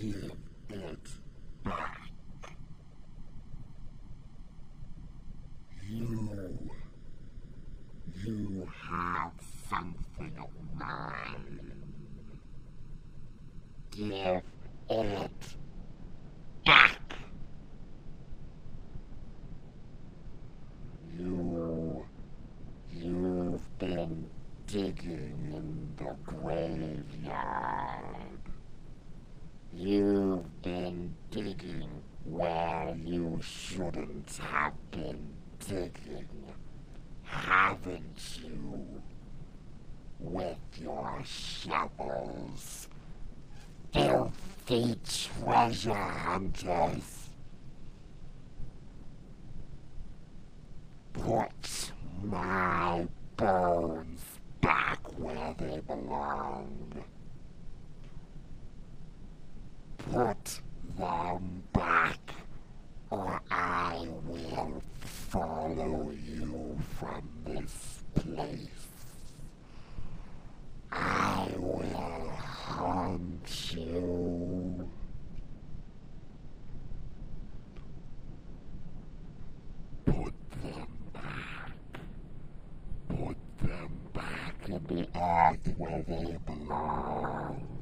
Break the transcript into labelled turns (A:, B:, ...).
A: give it back. You, you have something of mine. Give it back. You, you've been digging in the graveyard. You've been digging where you shouldn't have been digging, haven't you? With your shovels, filthy treasure hunters. Put my bones back where they belong. Put them or I will follow you from this place. I will haunt you. Put them back. Put them back in the earth where they belong.